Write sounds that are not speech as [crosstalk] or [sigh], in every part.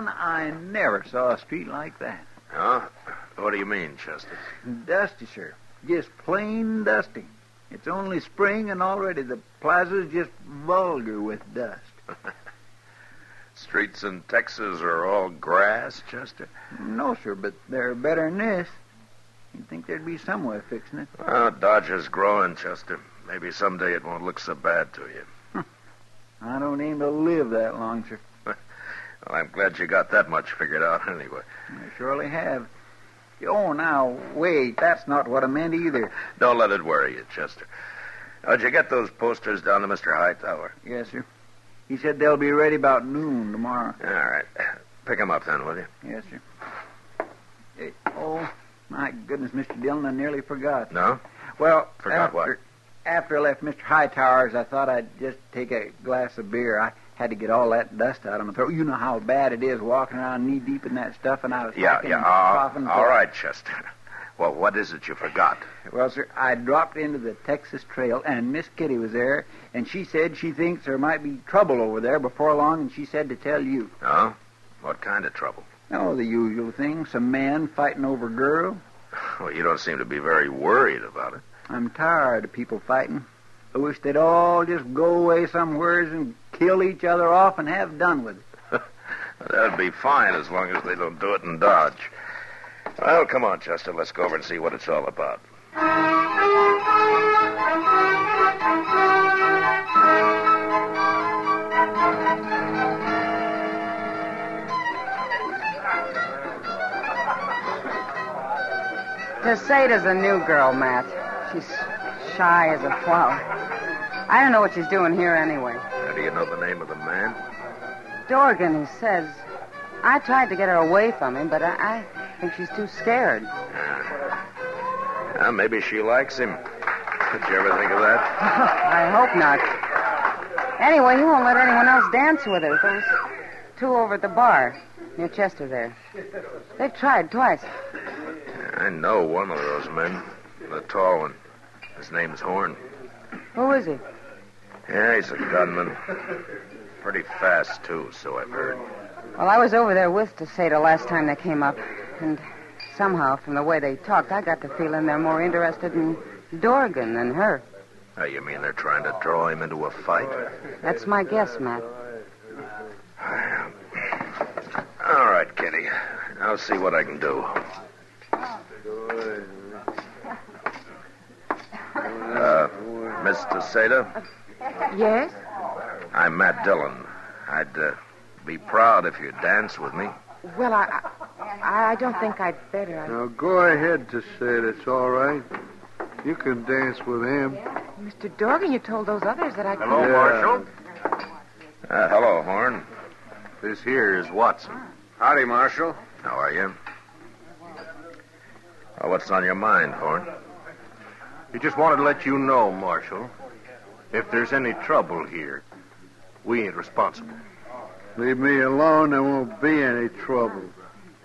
Dillon, I never saw a street like that. Huh? What do you mean, Chester? Dusty, sir. Just plain dusty. It's only spring, and already the plaza's just vulgar with dust. [laughs] Streets in Texas are all grass, Chester? No, sir, but they're better than this. You'd think there'd be some way of fixing it. Well, Dodge is growing, Chester. Maybe someday it won't look so bad to you. [laughs] I don't aim to live that long, sir. Well, I'm glad you got that much figured out [laughs] anyway. I surely have. Oh, now, wait. That's not what I meant either. Don't let it worry you, Chester. Now, did you get those posters down to Mr. Hightower? Yes, sir. He said they'll be ready about noon tomorrow. All right. Pick 'em up then, will you? Yes, sir. Eh, oh, my goodness, Mr. Dillon, I nearly forgot. No? Well, Forgot after, what? After I left Mr. Hightower's, I thought I'd just take a glass of beer. I had to get all that dust out of my throat. You know how bad it is walking around knee deep in that stuff, and I was Yeah, yeah. Uh, and all- coughing. all right, Chester. Well, what is it you forgot? Well, sir, I dropped into the Texas Trail, and Miss Kitty was there, and she said she thinks there might be trouble over there before long, and she said to tell you. Oh? What kind of trouble? Oh, the usual thing. Some man fighting over a girl. Well, you don't seem to be very worried about it. I'm tired of people fighting. I wish they'd all just go away somewheres and kill each other off and have done with it. [laughs] That'd be fine as long as they don't do it in Dodge. Well, come on, Chester. Let's go over and see what it's all about. Tacetta's a new girl, Matt. She's shy as a flower. I don't know what she's doing here anyway. How do you know the name of the man? Dorgan, he says. I tried to get her away from him, but I, I think she's too scared. Ah, maybe she likes him. Did you ever think of that? [laughs] I hope not. Anyway, he won't let anyone else dance with her. Those two over at the bar near Chester there. They've tried twice. I know one of those men. The tall one. His name's Horn. Who is he? Yeah, he's a gunman. Pretty fast, too, so I've heard. Well, I was over there with Tacetta last time they came up, and somehow, from the way they talked, I got the feeling they're more interested in Dorgan than her. Oh, you mean they're trying to draw him into a fight? That's my guess, Matt. All right, Kitty. I'll see what I can do. Uh, Mr. Sada, Yes? I'm Matt Dillon. I'd uh, be proud if you'd dance with me. Well, I, I, I don't think I'd better. I, Now go ahead to say it. It's all right. You can dance with him. Mr. Dorgan, you told those others that I could. Hello, Yeah. Marshal. Uh, hello, Horn. This here is Watson. Howdy, Marshal. How are you? Uh, what's on your mind, Horn? He just wanted to let you know, Marshal, if there's any trouble here, we ain't responsible. Leave me alone, there won't be any trouble.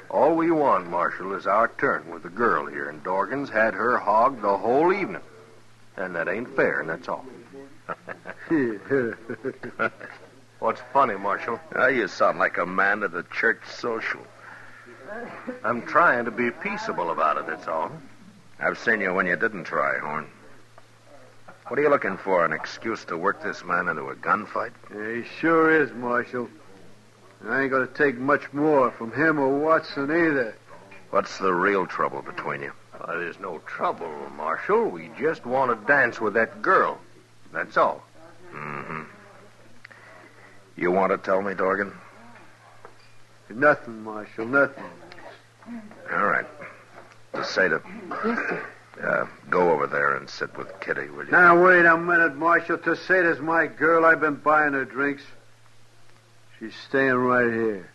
All we want, Marshal, is our turn with the girl here, and Dorgan's had her hogged the whole evening. And that ain't fair, and that's all. [laughs] What's funny, Marshal? You sound like a man at a church social. I'm trying to be peaceable about it, that's all. I've seen you when you didn't try, Horn. What are you looking for? An excuse to work this man into a gunfight? Yeah, he sure is, Marshal. I ain't gonna take much more from him or Watson either. What's the real trouble between you? Uh, there's no trouble, Marshal. We just want to dance with that girl. That's all. Mm-hmm. You want to tell me, Dorgan? Nothing, Marshal, nothing. All right. Tacetta, Yes, sir. Uh, go over there and sit with Kitty, will you? Now, wait a minute, Marshal. Tacetta's my girl. I've been buying her drinks. She's staying right here.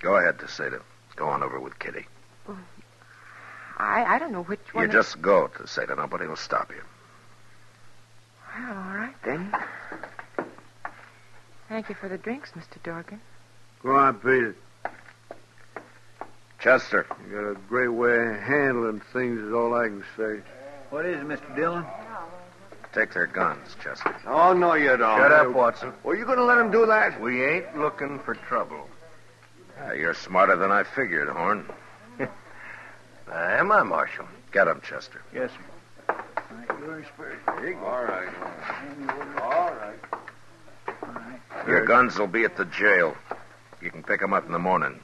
Go ahead, Tacetta. Go on over with Kitty. I, I don't know which one. You just go, Tacetta. Nobody will stop you. Well, all right, then. Thank you for the drinks, Mr. Dorgan. Go on, beat it. Chester, You got a great way of handling things, is all I can say. What is it, Mr. Dillon? take their guns, Chester. Oh, no, you don't. Shut up, Watson. Well, you going to let him do that? We ain't looking for trouble. Uh, you're smarter than I figured, Horn. [laughs] Uh, am I, Marshal? Get him, Chester. Yes, sir. All right. All right. Your guns will be at the jail. You can pick 'em up in the morning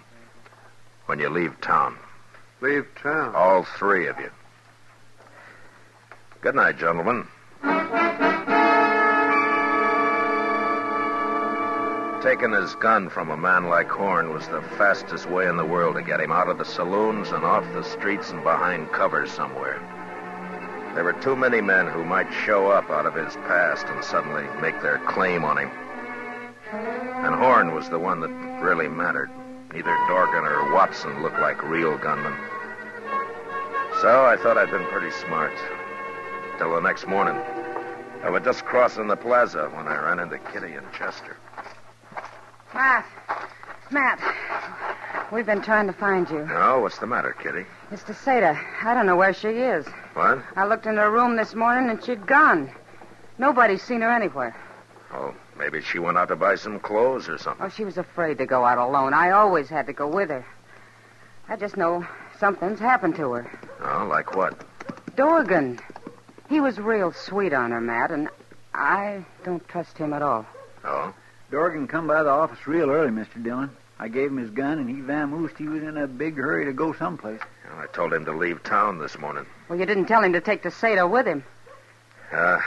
when you leave town. Leave town. All three of you. Good night, gentlemen. Taking his gun from a man like Horn was the fastest way in the world to get him out of the saloons and off the streets and behind cover somewhere. There were too many men who might show up out of his past and suddenly make their claim on him. And Horn was the one that really mattered. Neither Dorgan or Watson looked like real gunmen. So I thought I'd been pretty smart. Till the next morning. I was just crossing the plaza when I ran into Kitty and Chester. Matt. Matt. We've been trying to find you. Oh, what's the matter, Kitty? It's Tacetta. I don't know where she is. What? I looked in her room this morning and she'd gone. Nobody's seen her anywhere. Oh, maybe she went out to buy some clothes or something. Oh, she was afraid to go out alone. I always had to go with her. I just know something's happened to her. Oh, like what? Dorgan. He was real sweet on her, Matt, and I don't trust him at all. Oh? Dorgan come by the office real early, Mr. Dillon. I gave him his gun, and he vamoosed. He was in a big hurry to go someplace. Well, I told him to leave town this morning. Well, you didn't tell him to take Tacetta with him. Uh,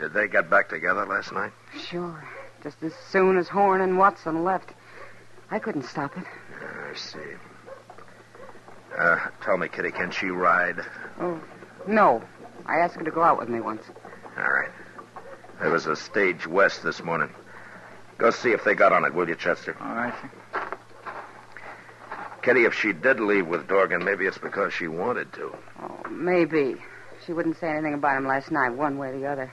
did they get back together last night? Sure. Just as soon as Horn and Watson left. I couldn't stop it. I see. Uh, tell me, Kitty, can she ride? Oh, no. I asked her to go out with me once. All right. There was a stage west this morning. Go see if they got on it, will you, Chester? All right, sir. Kitty, if she did leave with Dorgan, maybe it's because she wanted to. Oh, maybe. She wouldn't say anything about him last night, one way or the other.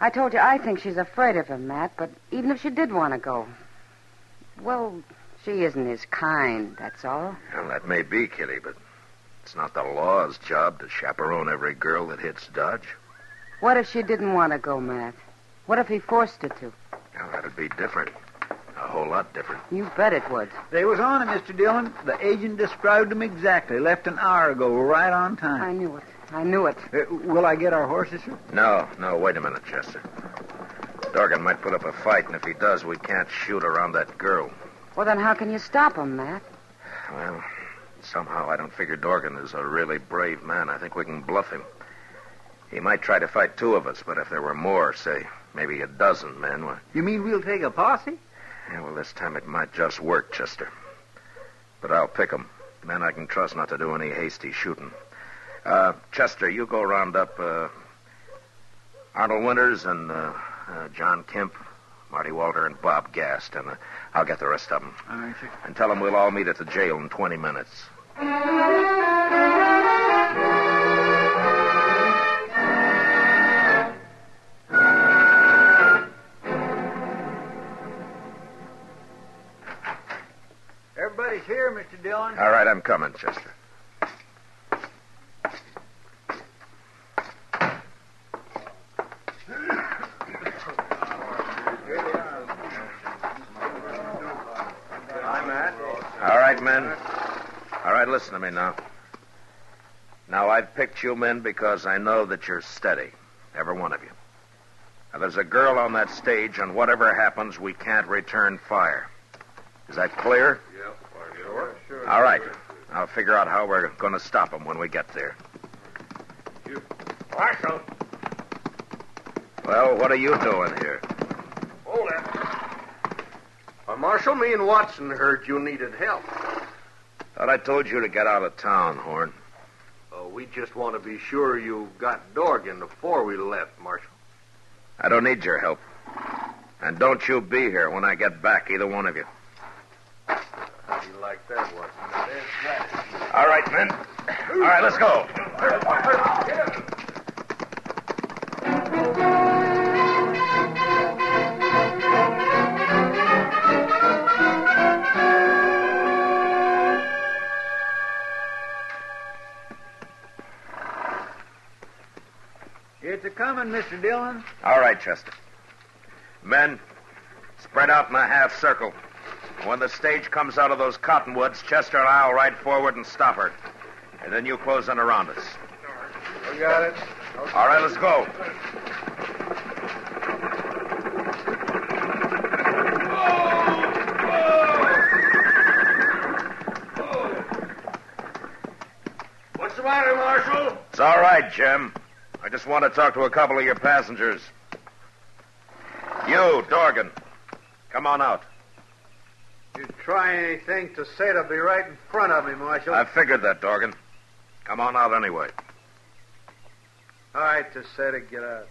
I told you I think she's afraid of him, Matt, but even if she did want to go, well, she isn't his kind, that's all. Well, that may be, Kitty, but it's not the law's job to chaperone every girl that hits Dodge. What if she didn't want to go, Matt? What if he forced her to? Now, that'd be different. A whole lot different. You bet it would. They was on him, Mr. Dillon. The agent described him exactly. Left an hour ago, right on time. I knew it. I knew it. Uh, will I get our horses, sir? No, no, wait a minute, Chester. Dorgan might put up a fight, and if he does, we can't shoot around that girl. Well, then how can you stop him, Matt? Well, somehow I don't figure Dorgan is a really brave man. I think we can bluff him. He might try to fight two of us, but if there were more, say, maybe a dozen men, well, You mean we'll take a posse? yeah, well this time it might just work, Chester. But I'll pick 'em. Men I can trust not to do any hasty shooting. Uh, Chester, you go round up uh, Arnold Winters and uh, uh, John Kemp, Marty Walter, and Bob Gast, and uh, I'll get the rest of 'em. All right, sir. And them we'll all meet at the jail in 20 minutes. Everybody's here, Mr. Dillon. All right, I'm coming, Chester. Hi, Matt. All right, men. All right, listen to me now. Now, I've picked you men because I know that you're steady. Every one of you. Now, there's a girl on that stage, and whatever happens, we can't return fire. Is that clear? Yep. Sure. Sure. All right. I'll figure out how we're going to stop them when we get there. Marshal. Well, what are you doing here? Hold it. Uh, Marshal, me and Watson heard you needed help. Thought I told you to get out of town, Horn. We just want to be sure you got Dorgan before we left, Marshal. I don't need your help. And don't you be here when I get back, either one of you. How do you like that, that. All right, men. All right, let's go. Coming, Mr. Dillon. All right, Chester. Men, spread out in a half circle. When the stage comes out of those cottonwoods, Chester and I'll ride forward and stop her. And then you close in around us. We got it. All right, let's go. What's the matter, Marshal? It's all right, Jim. I just want to talk to a couple of your passengers. You, Dorgan. Come on out. You try anything to say to be right in front of me, Marshal. I figured that, Dorgan. Come on out anyway. All right, to say to get out.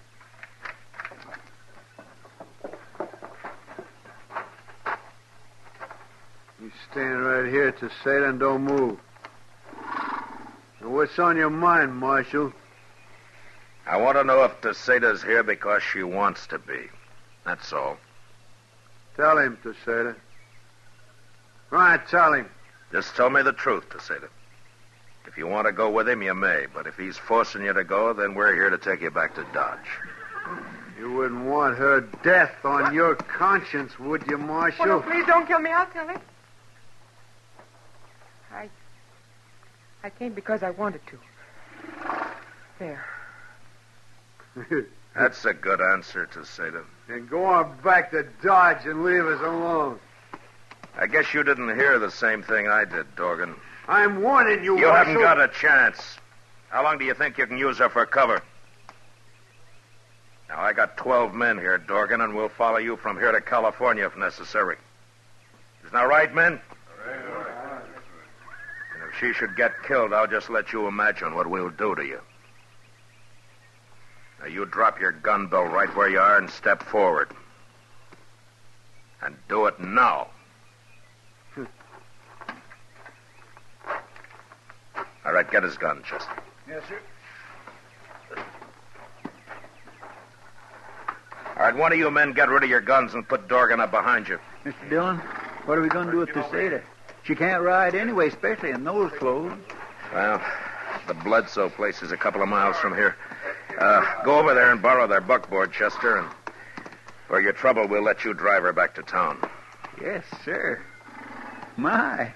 You stand right here to say and don't move. Now, what's on your mind, Marshal? I want to know if Tacetta's here because she wants to be. That's all. Tell him, Tacetta. Right, tell him. Just tell me the truth, Tacetta. If you want to go with him, you may. But if he's forcing you to go, then we're here to take you back to Dodge. You wouldn't want her death on your conscience, would you, Marshal? Oh, no, please don't kill me. I'll tell it. I. I came because I wanted to. There. [laughs] That's a good answer, to say, Tacetta. and go on back to Dodge and leave us alone. I guess you didn't hear the same thing I did, Dorgan. I'm warning you, You haven't got a chance. How long do you think you can use her for cover? Now, I got 12 men here, Dorgan, and we'll follow you from here to California if necessary. Isn't that right, men? And if she should get killed, I'll just let you imagine what we'll do to you. Now, you drop your gun belt right where you are and step forward. And do it now. [laughs] All right, get his gun, Chester. Yes, sir. All right, one of you men get rid of your guns and put Dorgan up behind you. Mr. Dillon, what are we going to do with Tacetta? She can't ride anyway, especially in those clothes. Well, the Bledsoe place is a couple of miles from here. Uh, go over there and borrow their buckboard, Chester, and for your trouble, we'll let you drive her back to town. Yes, sir. My.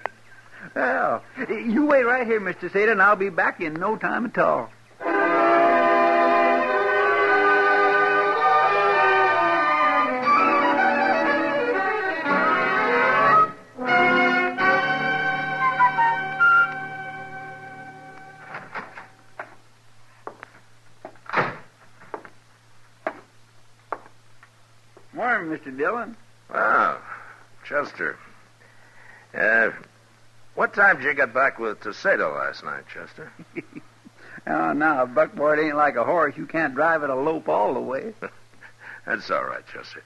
Well, you wait right here, Mr. Seda, and I'll be back in no time at all. Mr. Dillon. Ah, Chester. Uh, what time did you get back with Tacetta last night, Chester? [laughs] Oh, now, a buckboard ain't like a horse. You can't drive it a lope all the way. [laughs] That's all right, Chester.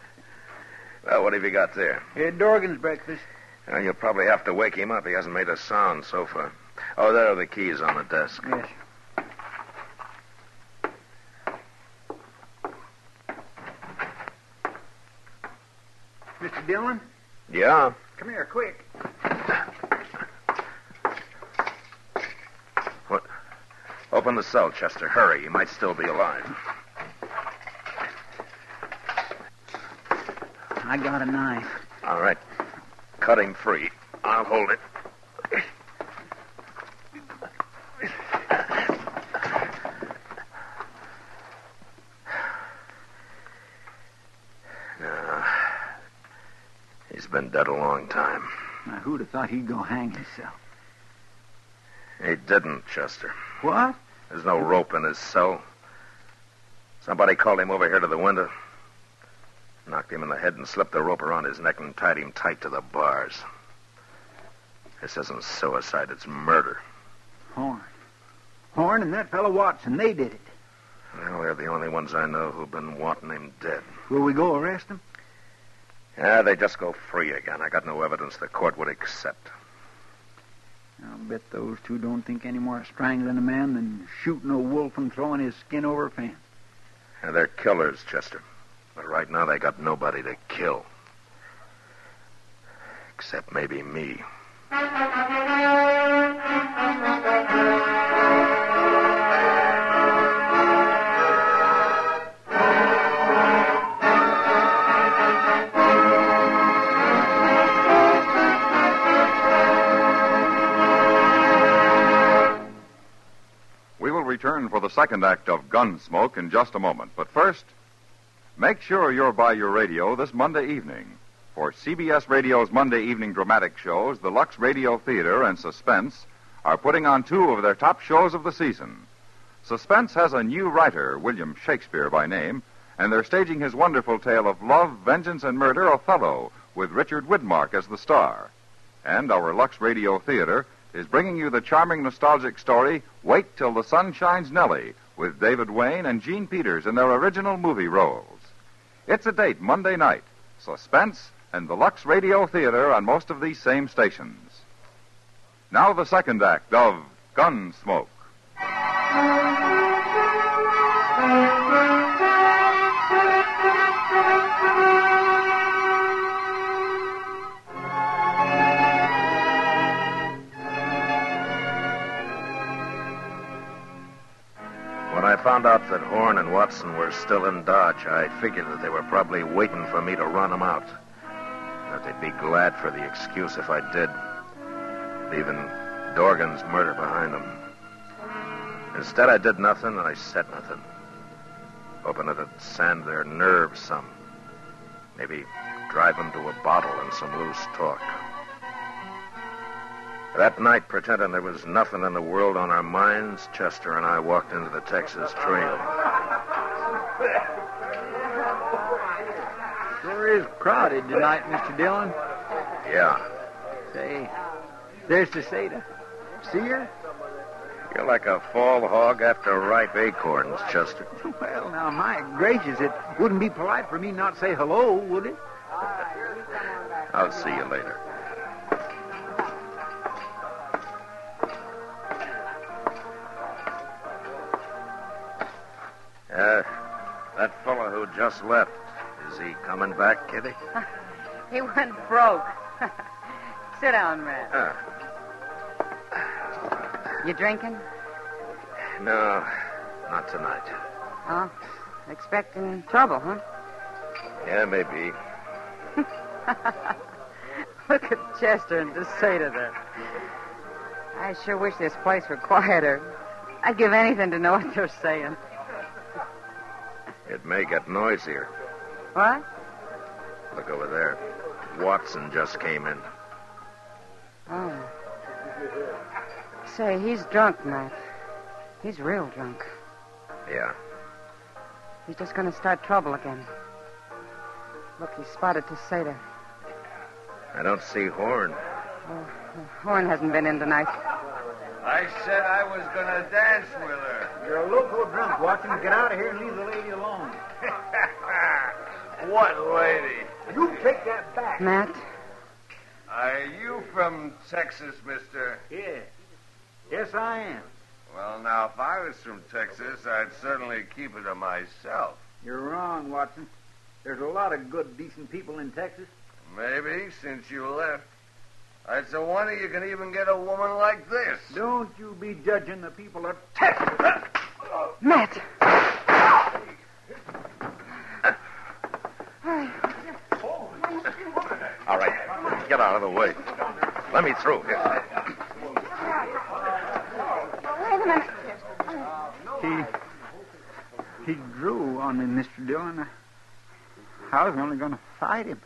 Well, what have you got there? Here, Dorgan's breakfast. Well, you'll probably have to wake him up. He hasn't made a sound so far. Oh, there are the keys on the desk. Yes. Dillon, Yeah? come here, quick. What? Open the cell, Chester. Hurry. He might still be alive. I got a knife. All right. Cut him free. I'll hold it. Been dead a long time. Now, who'd have thought he'd go hang himself? He didn't, Chester. What? There's no rope in his cell. Somebody called him over here to the window, knocked him in the head and slipped the rope around his neck and tied him tight to the bars. This isn't suicide, it's murder. Horn. Horn and that fellow Watson, they did it. Well, they're the only ones I know who've been wanting him dead. Will we go arrest him? Yeah, they just go free again. I got no evidence the court would accept. I'll bet those two don't think any more of strangling a man than shooting a wolf and throwing his skin over a fence. Yeah, they're killers, Chester. But right now they got nobody to kill. Except maybe me. The second act of Gunsmoke in just a moment. But first, make sure you're by your radio this Monday evening. For CBS Radio's Monday evening dramatic shows, the Lux Radio Theater and Suspense are putting on two of their top shows of the season. Suspense has a new writer, William Shakespeare by name, and they're staging his wonderful tale of love, vengeance, and murder, Othello, with Richard Widmark as the star. And our Lux Radio Theater is bringing you the charming nostalgic story Wait Till the Sun Shines Nellie with David Wayne and Jean Peters in their original movie roles. It's a date Monday night. Suspense and the Lux Radio Theater on most of these same stations. Now the second act of Gunsmoke. Watson were still in Dodge, I figured that they were probably waiting for me to run them out. That they'd be glad for the excuse if I did, leaving Dorgan's murder behind them. Instead, I did nothing and I said nothing, hoping it'd sand their nerves some. Maybe drive them to a bottle and some loose talk. That night, pretending there was nothing in the world on our minds, Chester and I walked into the Texas Trail. Sure is crowded tonight, Mr. Dillon. Yeah, Say, there's Tacetta. See her? you're like a fall hog after ripe acorns, Chester. [laughs] Well, now, my gracious, it wouldn't be polite for me not to say hello, would it? I'll see you later. Uh, that fellow who just left, is he coming back, Kitty? [laughs] He went broke. [laughs] Sit down, Red. Uh, You drinking? no, not tonight. Oh, expecting trouble, huh? Yeah, maybe. [laughs] Look at Chester and Tacetta there. I sure wish this place were quieter. I'd give anything to know what they're saying. It may get noisier. What? Look over there. Watson just came in. Oh. Say, he's drunk, Matt. He's real drunk. Yeah. He's just going to start trouble again. Look, he spotted Tacetta. I don't see Horn. Oh, Horn hasn't been in tonight. I said I was going to dance with her. You're a local drunk, Watson. Get out of here and leave the lady alone. What lady? You take that back. Matt, Are you from Texas, mister? Yeah. Yes, I am. Well, now, if I was from Texas, I'd certainly keep it to myself. You're wrong, Watson. There's a lot of good, decent people in Texas. Maybe, since you left. It's a wonder you can even get a woman like this. Don't you be judging the people of Texas. [laughs] Matt. All right. Get out of the way. Let me through. Here. Wait a minute. He, he drew on me, Mr. Dillon. I was only going to fight him.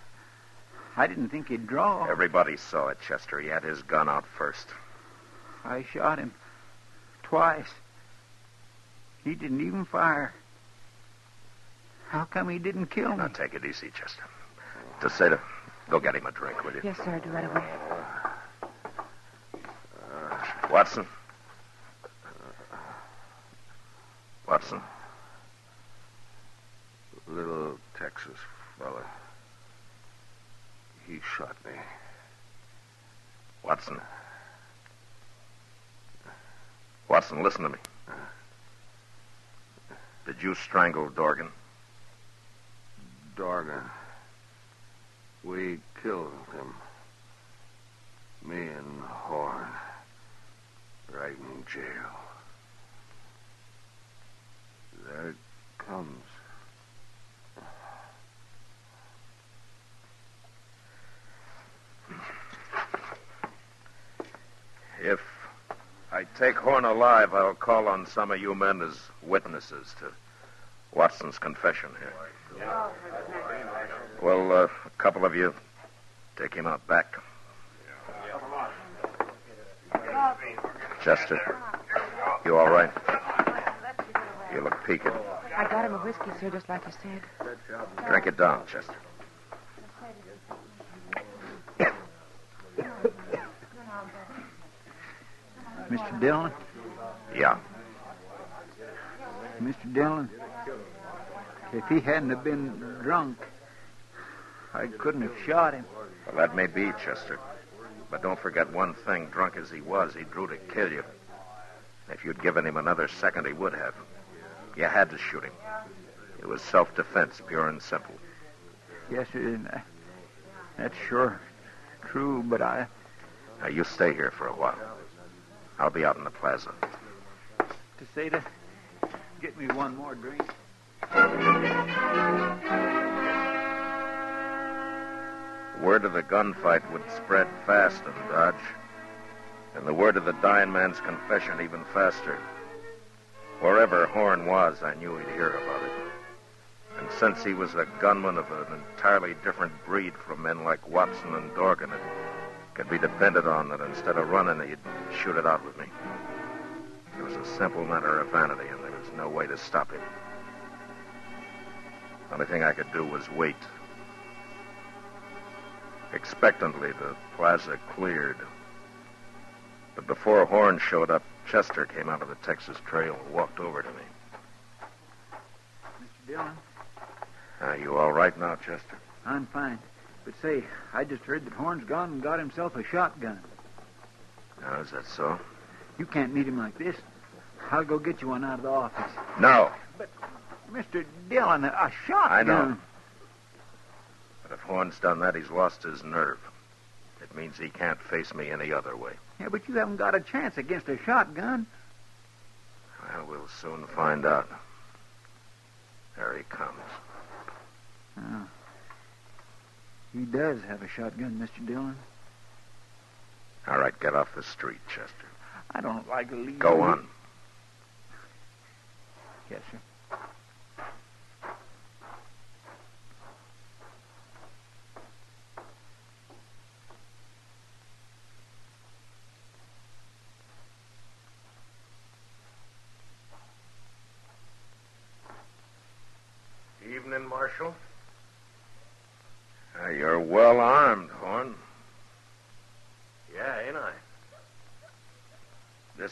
I didn't think he'd draw. Everybody saw it, Chester. He had his gun out first. I shot him twice. He didn't even fire. How come he didn't kill me? Now take it easy, Chester. Tacetta, go get him a drink, will you? Yes, sir. I'll do right away. Uh, Watson. Uh, Watson. Little Texas fella. He shot me. Watson. Watson, listen to me. Did you strangle Dorgan? Dorgan. We killed him. Me and Horn. Right in jail. There it comes. If I take Horn alive, I'll call on some of you men as witnesses to Watson's confession here. Well, uh, a couple of you take him out back. Chester, you all right? You look peaked. I got him a whiskey, sir, just like you said. Drink it down, Chester. Mr. Dillon? Yeah. Mr. Dillon, if he hadn't have been drunk, I couldn't have shot him. Well, that may be, Chester. But don't forget one thing. Drunk as he was, he drew to kill you. If you'd given him another second, he would have. You had to shoot him. It was self-defense, pure and simple. Yes, sir. That's sure true, but I. Now, you stay here for a while. I'll be out in the plaza. Tacetta, get me one more drink. Word of the gunfight would spread fast in Dodge, and the word of the dying man's confession even faster. Wherever Horn was, I knew he'd hear about it. And since he was a gunman of an entirely different breed from men like Watson and Dorgan, it could be depended on that instead of running, he'd shoot it out with me. It was a simple matter of vanity, and there was no way to stop him. The only thing I could do was wait. Expectantly, the plaza cleared. But before Horn showed up, Chester came out of the Texas Trail and walked over to me. Mr. Dillon, Are you all right now, Chester? I'm fine. But say, I just heard that Horn's gone and got himself a shotgun. Now, is that so? You can't meet him like this. I'll go get you one out of the office. No. But, Mr. Dillon, a shotgun. I know. But if Horn's done that, he's lost his nerve. It means he can't face me any other way. Yeah, but you haven't got a chance against a shotgun. Well, we'll soon find out. There he comes. Oh. He does have a shotgun, Mr. Dillon. All right, get off the street, Chester. I don't like to leave. Go you- on. Yes, sir. Evening, Marshal. Uh, you're well armed, Horn. Yeah, ain't I?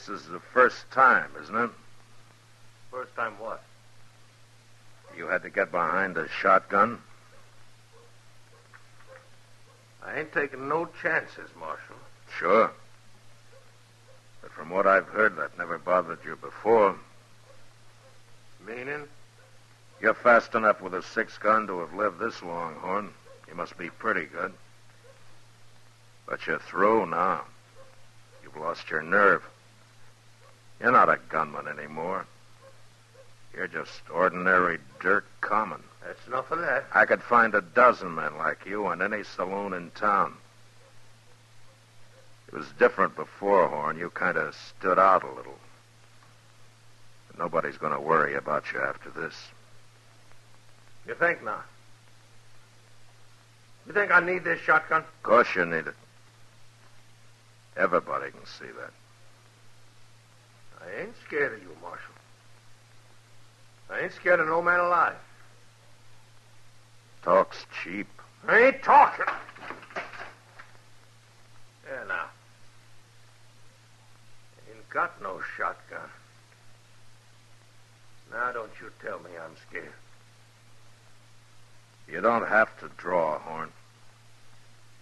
This is the first time, isn't it? First time what? You had to get behind a shotgun? I ain't taking no chances, Marshal. Sure. But from what I've heard, that never bothered you before. Meaning? You're fast enough with a six gun to have lived this long, Horn. You must be pretty good. But you're through now. You've lost your nerve. You're not a gunman anymore. You're just ordinary dirt common. That's enough of that. I could find a dozen men like you in any saloon in town. It was different before, Horn. You kind of stood out a little. But nobody's going to worry about you after this. You think not? You think I need this shotgun? Of course you need it. Everybody can see that. I ain't scared of you, Marshal. I ain't scared of no man alive. Talk's cheap. I ain't talking. Yeah, now. Ain't got no shotgun. Now don't you tell me I'm scared. You don't have to draw, a Horn.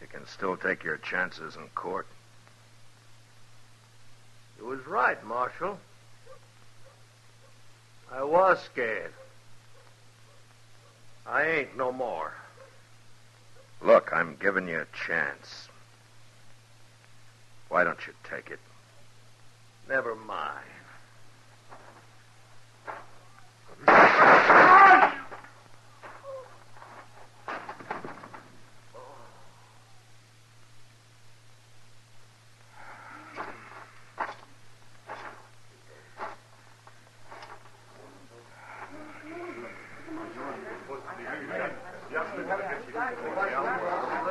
You can still take your chances in court. You was right, Marshal. I was scared. I ain't no more. Look, I'm giving you a chance. Why don't you take it? Never mind.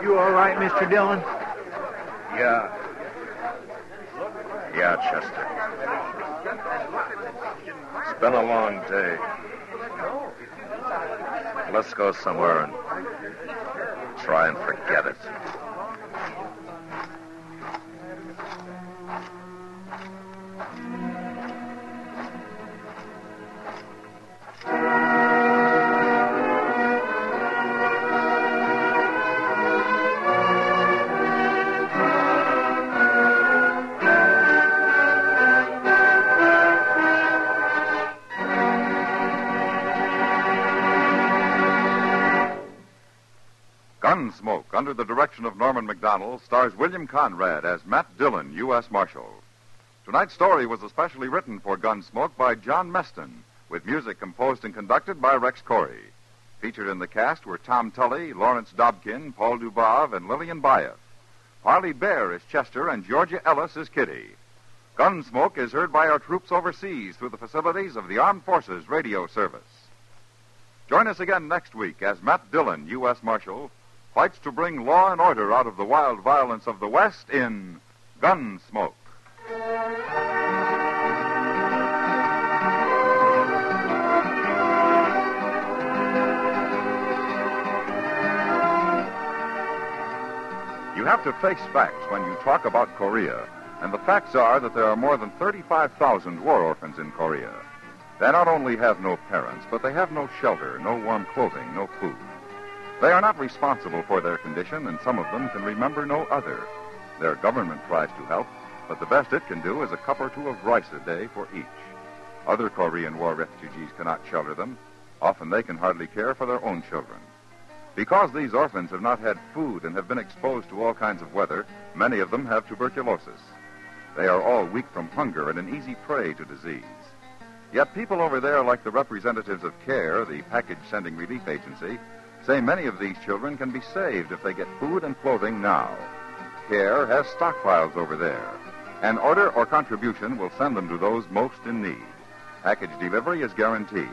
You all right, Mr. Dillon? Yeah. Yeah, Chester. It's been a long day. Let's go somewhere and try and forget it. Under the direction of Norman MacDonnell, stars William Conrad as Matt Dillon, U.S. Marshal. Tonight's story was especially written for Gunsmoke by John Meston, with music composed and conducted by Rex Koury. Featured in the cast were Tom Tully, Lawrence Dobkin, Paul Dubov, and Lillian Buyeff. Parley Baer is Chester, and Georgia Ellis is Kitty. Gunsmoke is heard by our troops overseas through the facilities of the Armed Forces Radio Service. Join us again next week as Matt Dillon, U.S. Marshal, fights to bring law and order out of the wild violence of the West in Gunsmoke. You have to face facts when you talk about Korea, and the facts are that there are more than 35,000 war orphans in Korea. They not only have no parents, but they have no shelter, no warm clothing, no food. They are not responsible for their condition, and some of them can remember no other. Their government tries to help, but the best it can do is a cup or two of rice a day for each. Other Korean War refugees cannot shelter them. Often they can hardly care for their own children. Because these orphans have not had food and have been exposed to all kinds of weather, many of them have tuberculosis. They are all weak from hunger and an easy prey to disease. Yet people over there, like the representatives of CARE, the package sending relief agency, say many of these children can be saved if they get food and clothing now. CARE has stockpiles over there. An order or contribution will send them to those most in need. Package delivery is guaranteed.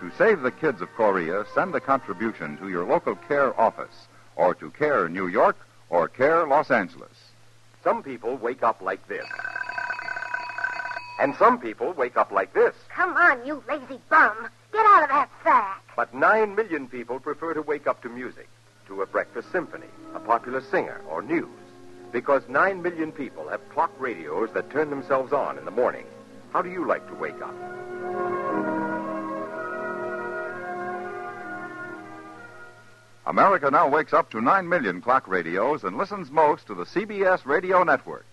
To save the kids of Korea, send a contribution to your local CARE office or to CARE New York or CARE Los Angeles. Some people wake up like this. And some people wake up like this. Come on, you lazy bum. Get out of that sack. But nine million people prefer to wake up to music, to a breakfast symphony, a popular singer, or news. Because nine million people have clock radios that turn themselves on in the morning. How do you like to wake up? America now wakes up to 9 million clock radios and listens most to the CBS radio network.